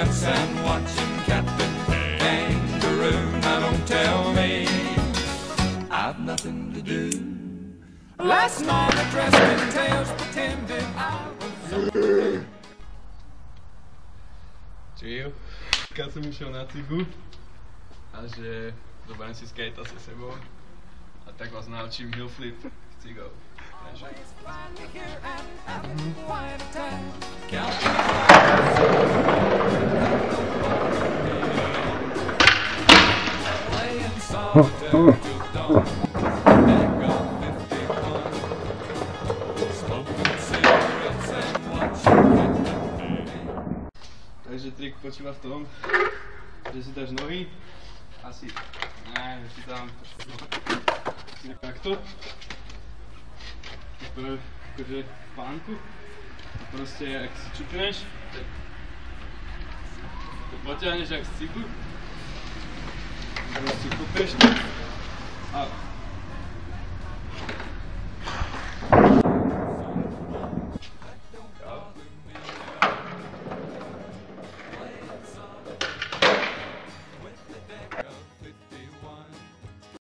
silence and watching Captain Kangaroo. Now don't tell me I've nothing to do. Last night I dressed in tails, pretending I was. Cheerio. Kaj sem išel na cigu a že zoberiem si skate so sebou a tak vás naučím heel flip cigou. Takže... Takže trik počíva v tom, že si dáš nohy, asi, ne, si dám trošku takto. Prvé akože pánku. A proste, ak si čupneš, tak to potiahneš jak z cyklu. princípio do peixe. Ah.